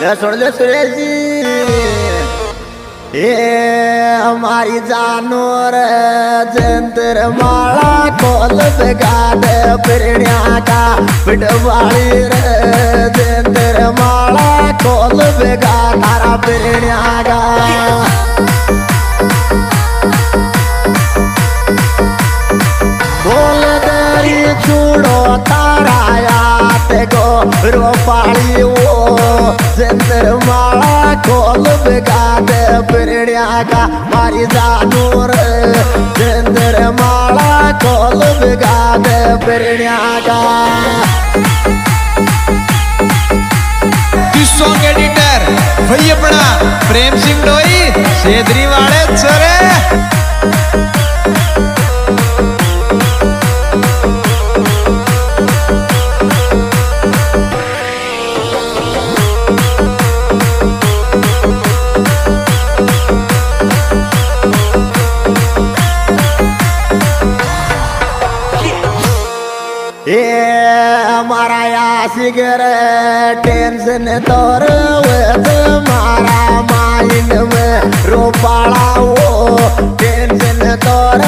ले सुन ले सुरेश जी। ये हमारी जानवर जंतर माला कोल बेगाड पिरण्या का पिटवाड़ी रे जंतर माला कोल बेगा तारा पिरण्या का। बोल दरी छूड़ो तारा यात गो रोपाली वो जंतर माला कोल बेगाड पिरण्या का मारी जानवर जंतर माला कोल बेगाड पिरण्या का सॉन्ग एडिटर अपना प्रेम सिंह डोई सेदरी वाले सरे ಸಿಗರೇಟೇನ್ಸಿನ ತೋರವದ ಮಾರ ಮಾಯಿನವ ರೂಪಾಳವು ಟೇನ್ಸಿನ ತೋರ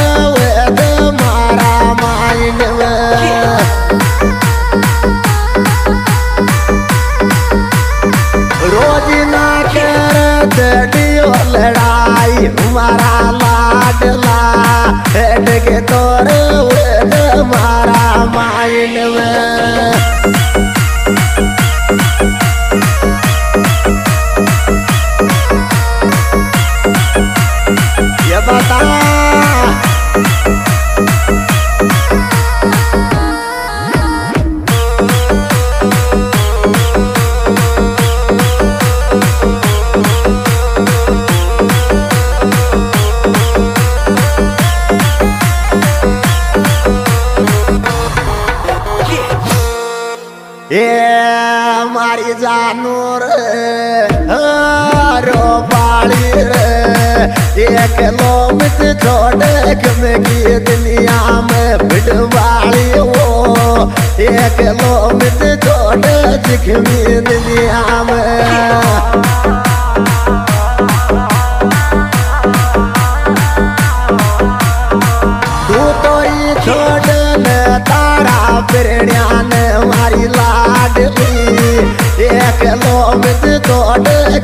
रे एक लोमित में की दुनिया में बिटवाली वो एक लोमित छोड़ जिखमी दुनिया में।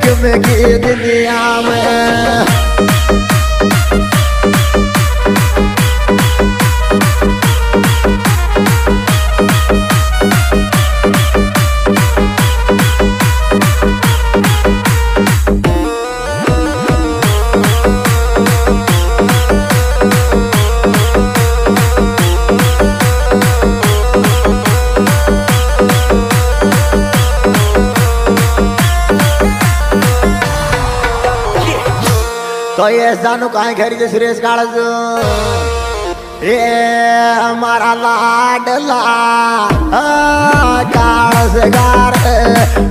तोड़ की दुनिया में जानू काय घरी जे सुरेश काळज ए, हमारा लाडला काळस गार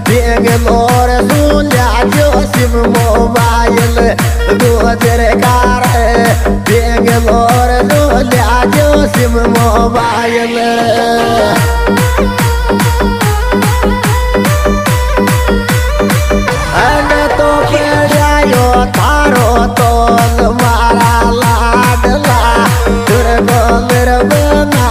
बेग लोर सुल्या जो सिम मोबाइल गोजर कार बेग लोर सुल्या जो सिम मोबाइल। मारा लाडला दुर्बल रबना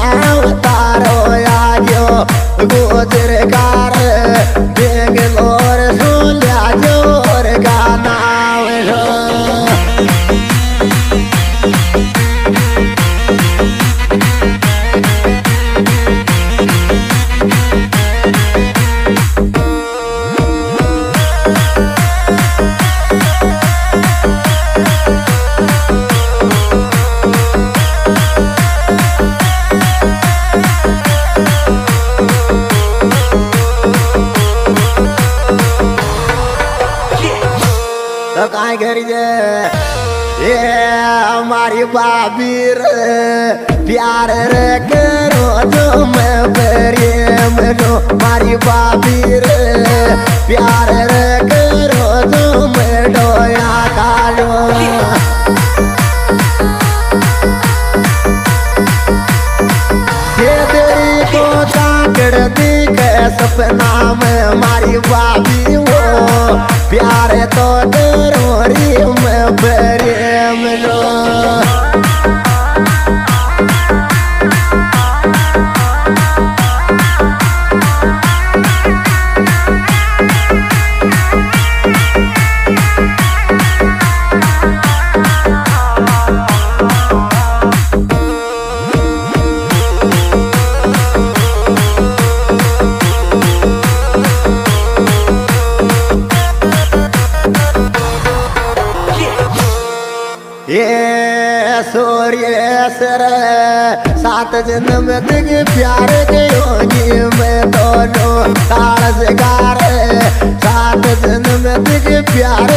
प्यार रे करो जो मैं प्रेम मारी बाबी रे। प्यार रे करो जो मैं डोया डालो तेरी को दी के सपना में मारी बाबी हो प्यार तो डर सात जन्म तक प्यार के होगी मैं दोनों तार से सात जन्म दिख प्यार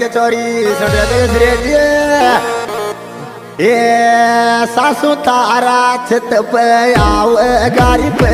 के चोरी सड़े के सरेडिये ये सासू तारा चित पे आवे गारी पे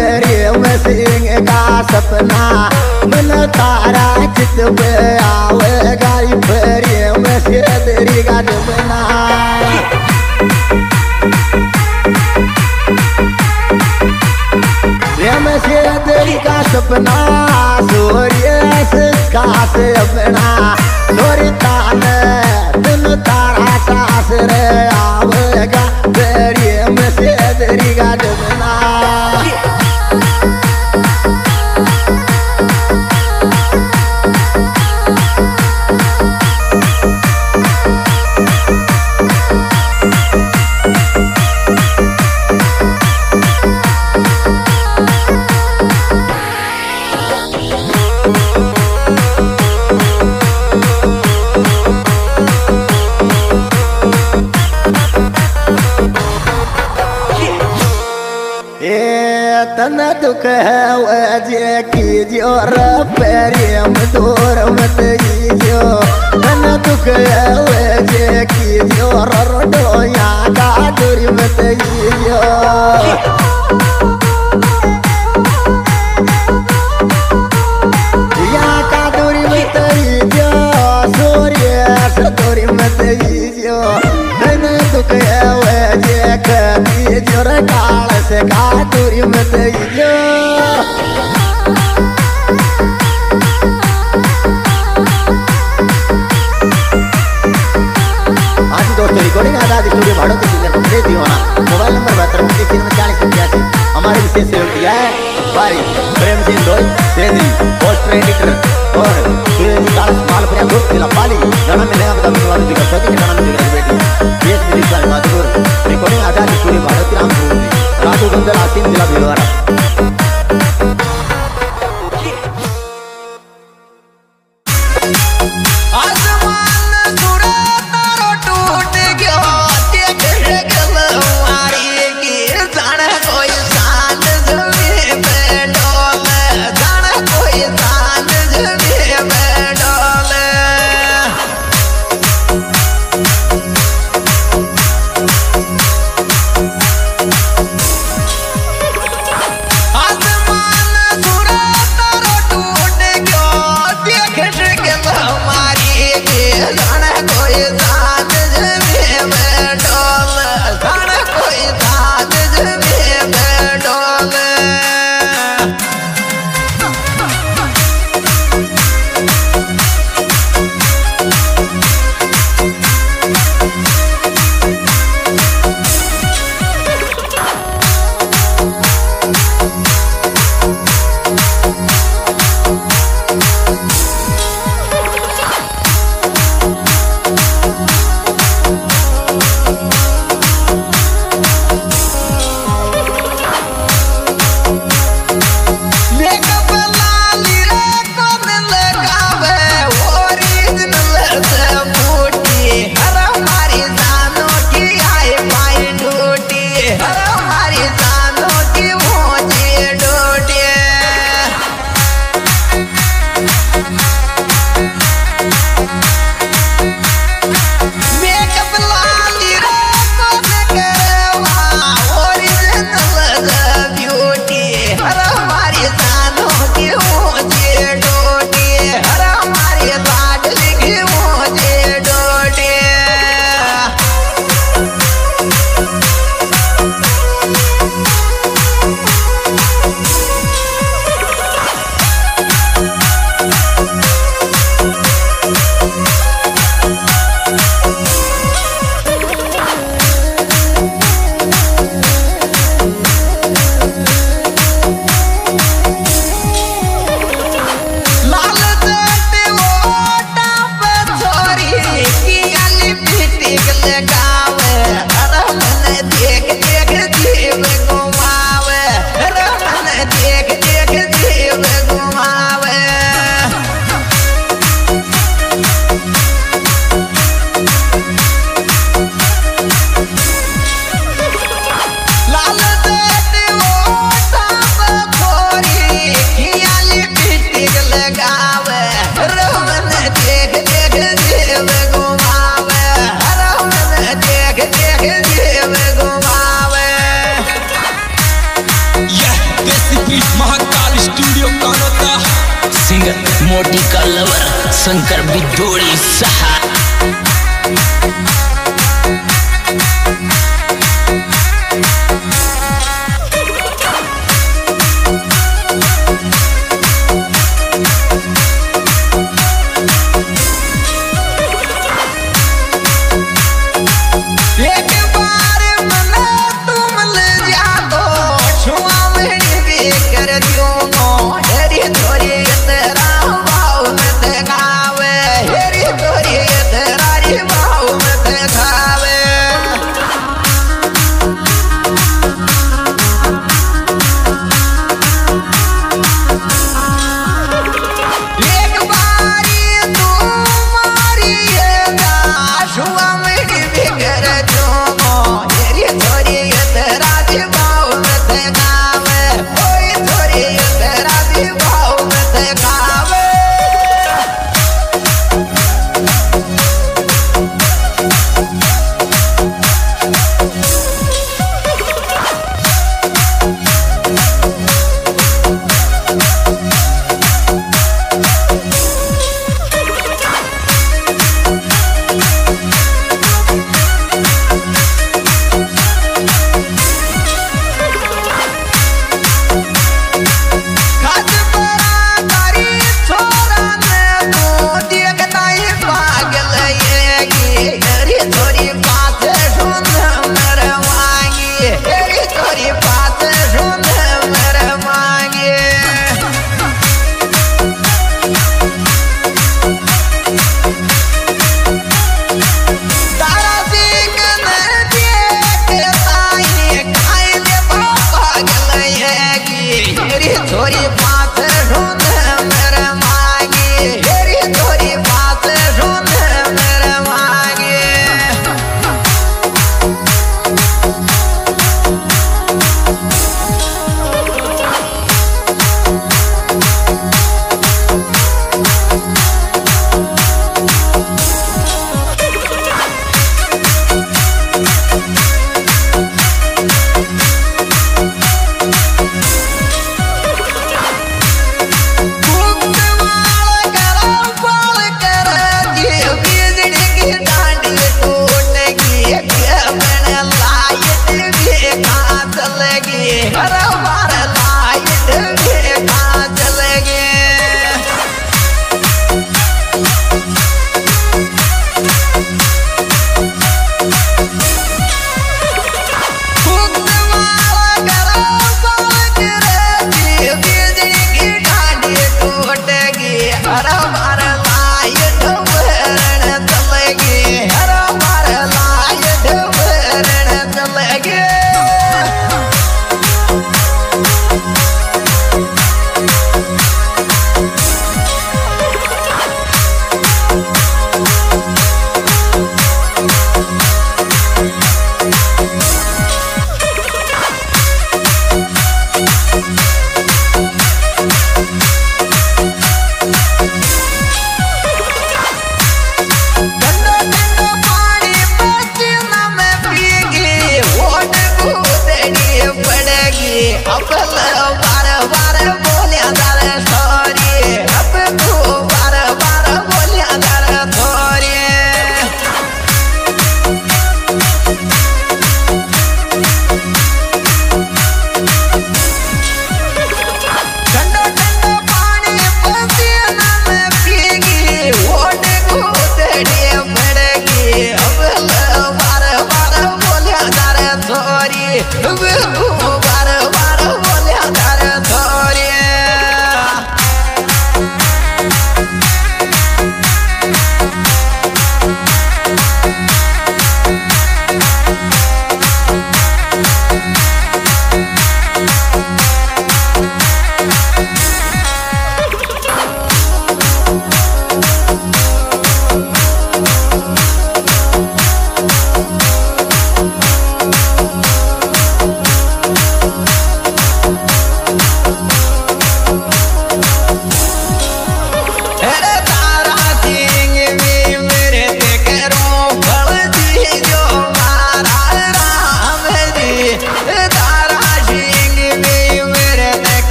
शंकर भी सहा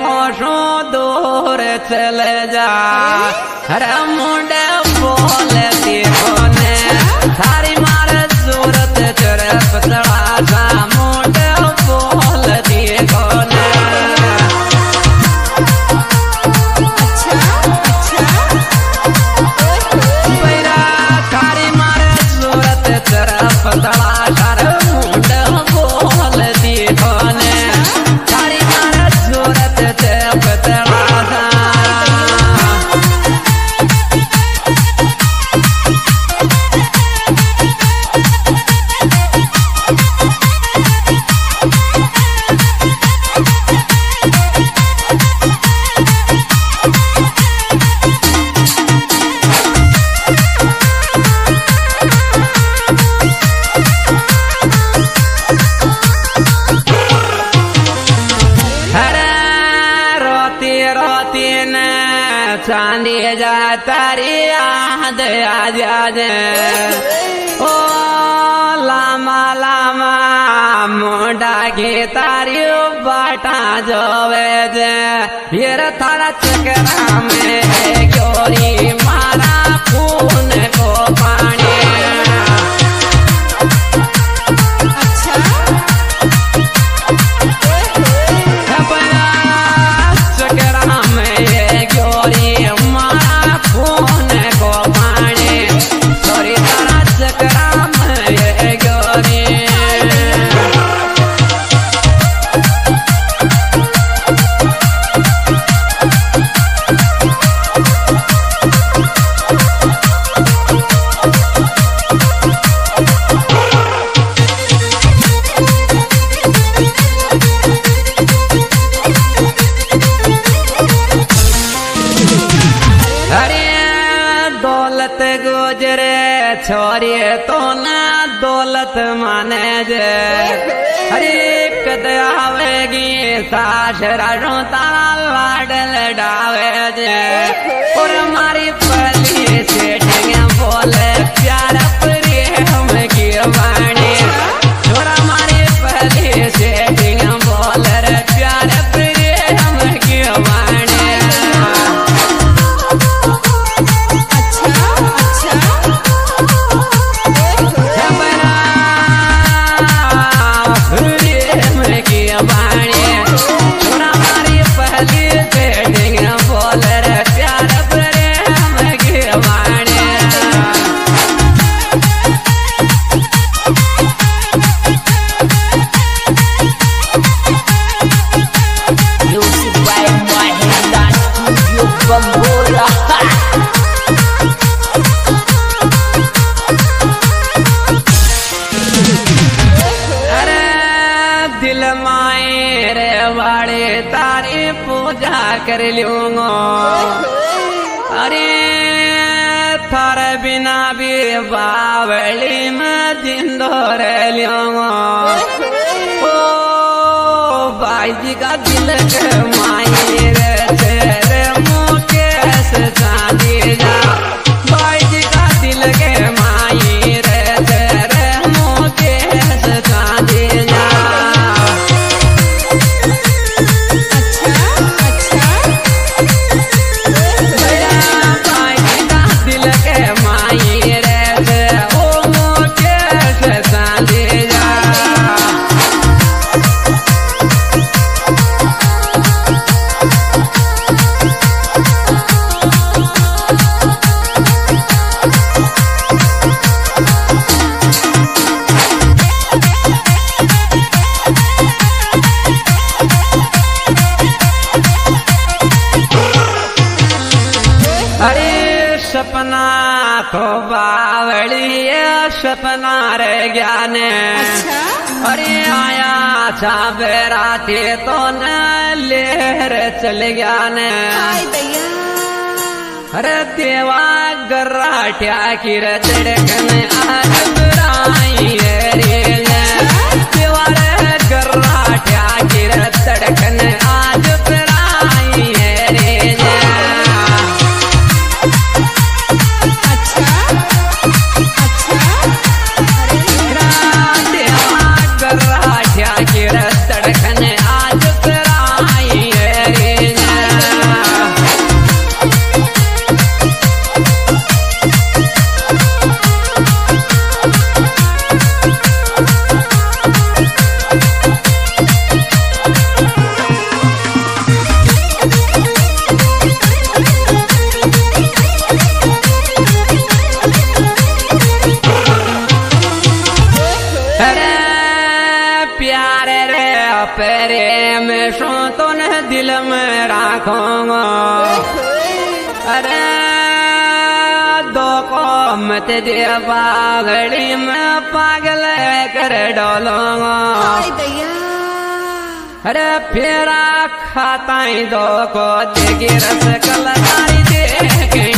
मौसू जा चलजा आज आज। ओ लामा लामा, मोडा के तारी बाटा जवे जे। ये थारा चकरा में की रचड़कन आ पागड़ी में पागल कर डोलो। अरे फेरा खाता दो को गिरस कलकारी देख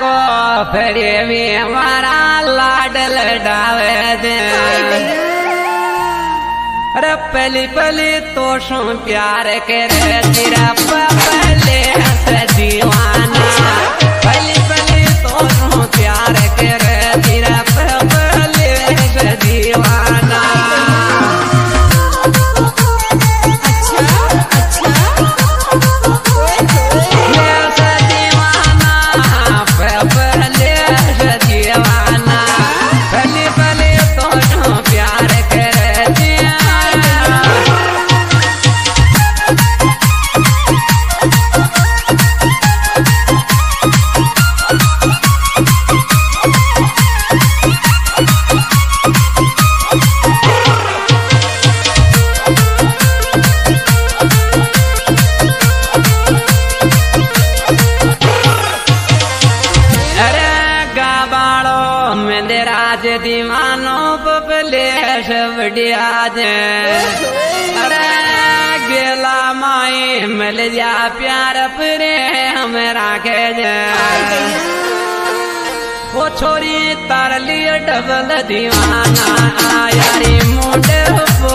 को, फिर भी हमारा लाडल लडावे दे। अरे पहली पहली तो सो प्यार करे तेरा पहले हंस दीवाना। पहली तो प्यार करे तेरा पहले हंस दीवाना। बदल दीवाना यारी मुंडे हो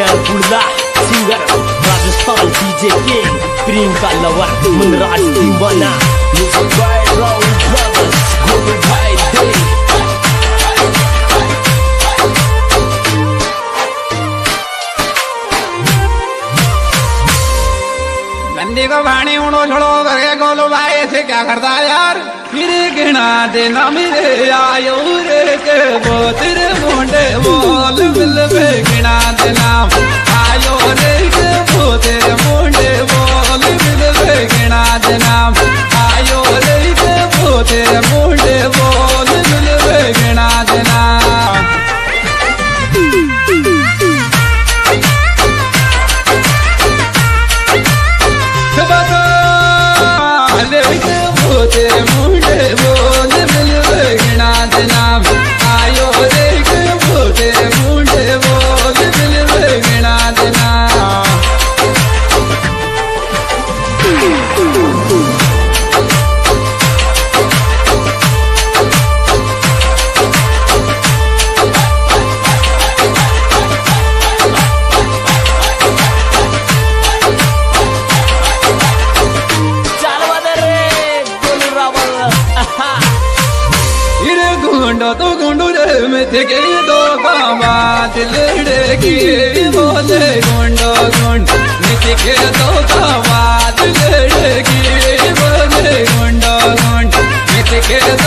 कल्याण बुल्ला सिंगर राजस्थान डीजे के प्रियंका लवर मनराज दीवाना music by Rahul brothers Golu भाई दे गंदी को पानी उड़ो छोड़ो, करके गोलू भाई, ऐसे क्या करता यार? फिर गिना देना मेरे आयो रे के वो तेरे मुंडे बोल मिल पे गिना देना। आयो रे के वो तेरे मुंडे बोल मिल पे गिना देना। आयो रे के वो तेरे मुंडे बोल मिल पे गिना देना। में का बाद लड़की बने गुंडो गुंड। में थे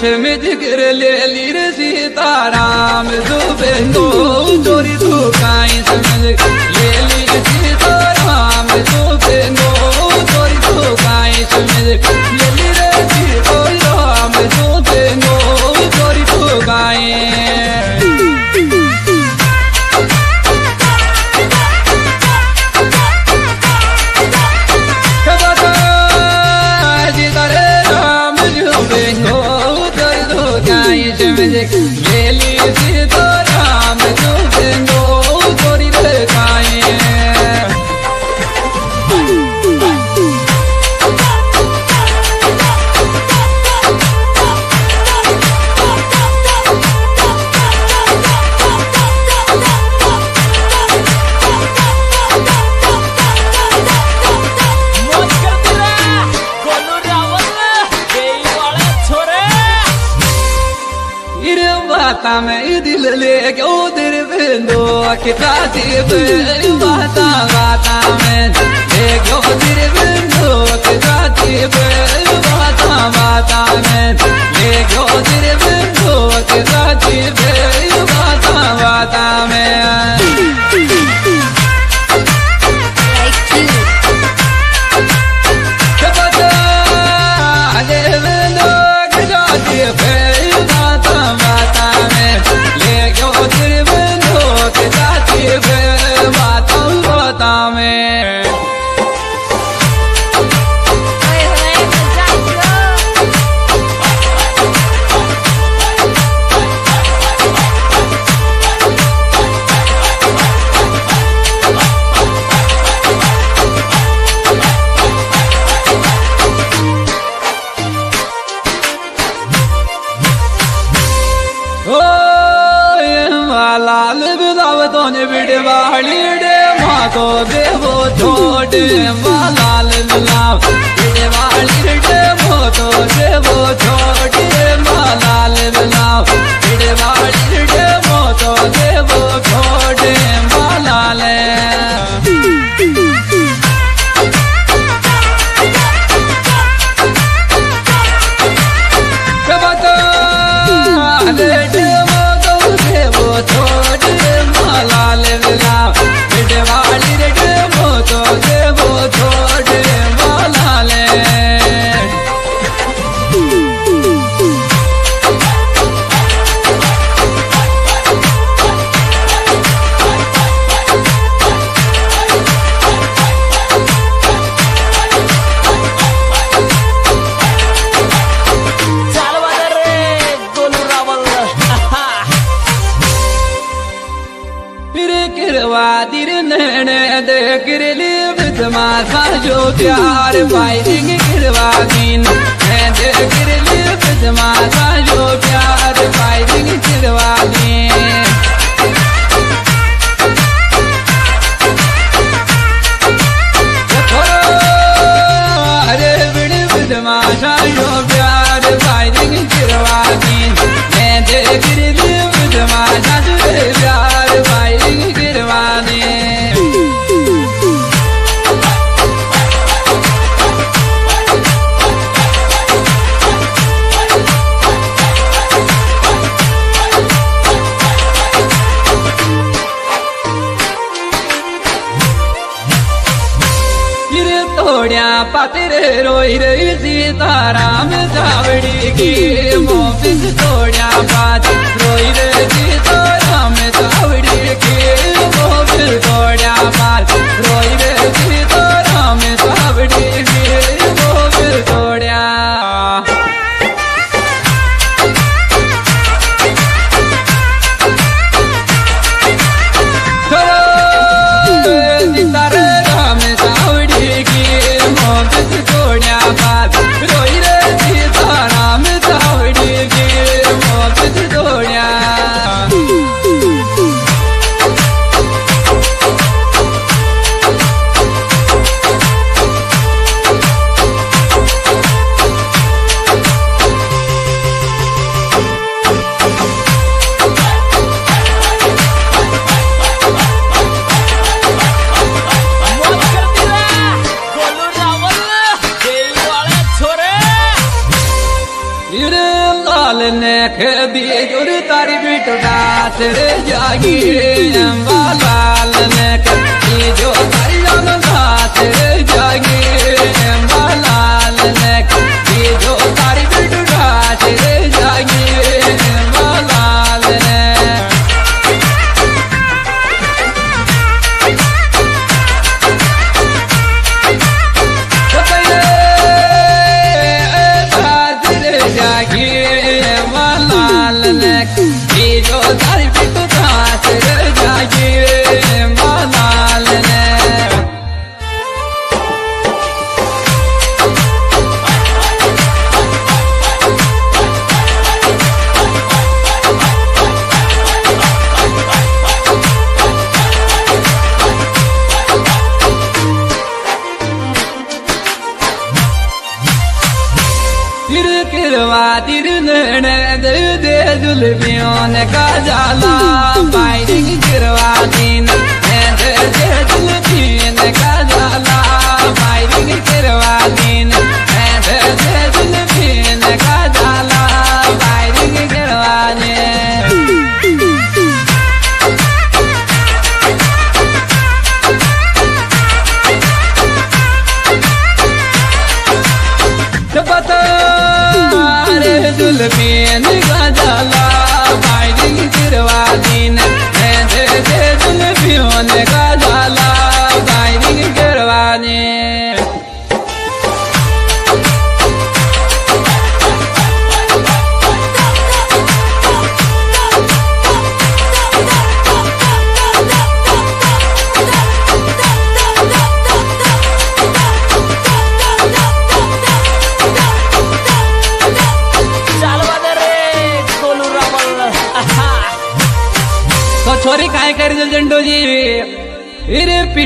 काई से ले ली सीताराम। जो दो चोरी तू काई से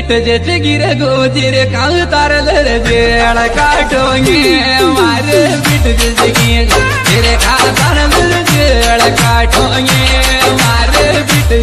ಜೊತೆ ಗಿರ ಗೋಜಿರೆ ಕಾವು ತಾರಲರ ಜೇಳ ಕಾಟೋಂಗಿ ಮಾರೆ ಬಿಟ್ಟು ಜಿಗಿ ಜೇರೆ ಕಾತಾರಲರ ಜೇಳ ಕಾಟೋಂಗಿ ಮಾರೆ ಬಿಟ್ಟು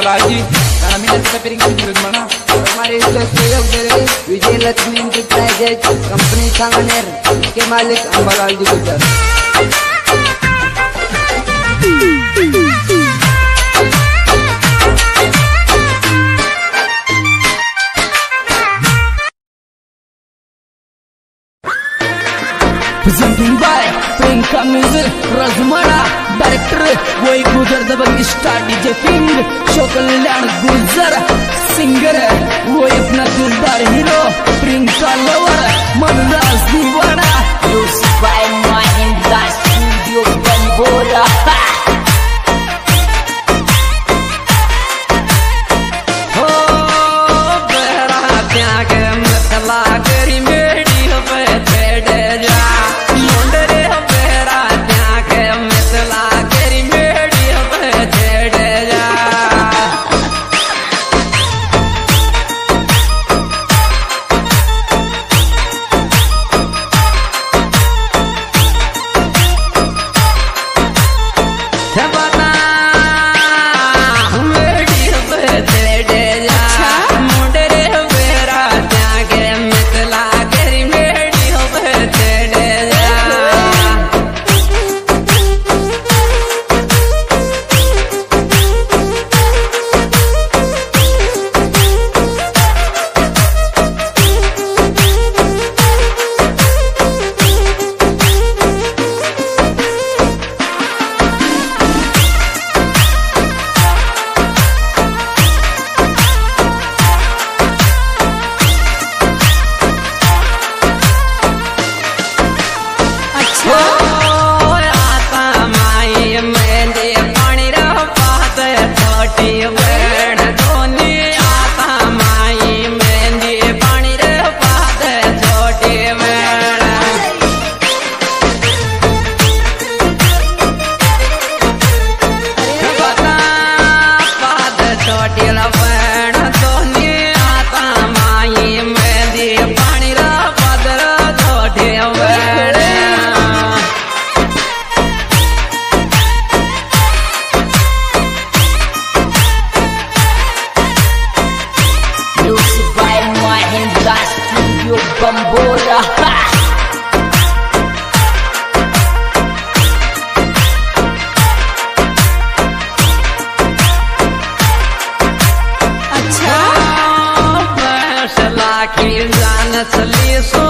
बालाजी। नामिनल सपेरिंग निर्माणा हमारे इसका सहयोग दे रहे विजय लक्ष्मी इंटरप्राइजेज कंपनी सांगनेर के मालिक अम्बालाल जी गुजर Presenting by Prinka Music Rajmara director वही गुजर दबंग स्टार डीजे पीर शो कल्याण गुजर सिंगर वही अपना दिलदार हीरो, प्रिंसा लवर मनराज दीवाना। यूसुफ भाई महिंदा स्टूडियो बन बोला salir sol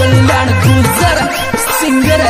कल्याण गुजर सिंगर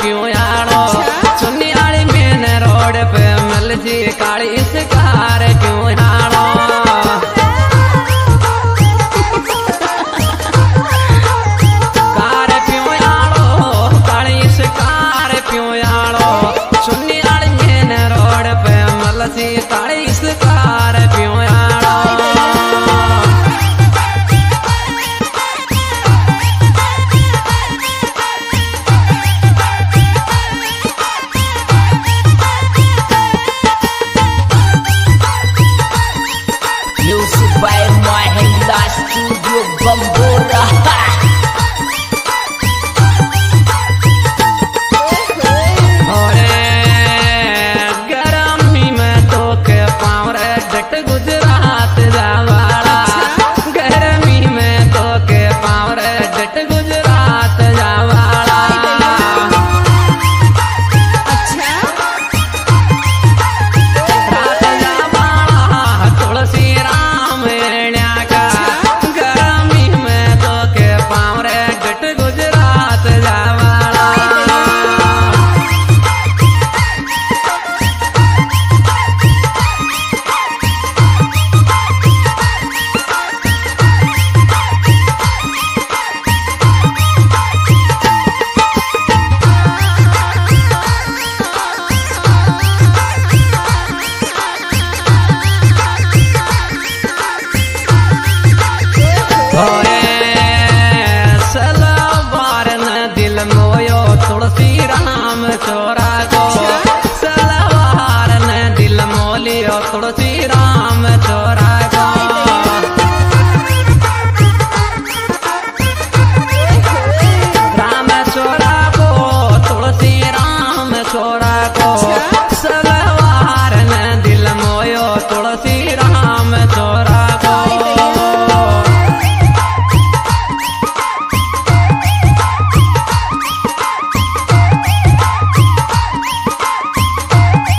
क्यों यारो सुनियाड़ी मेन रोड पे मल जी काली इस कार क्यों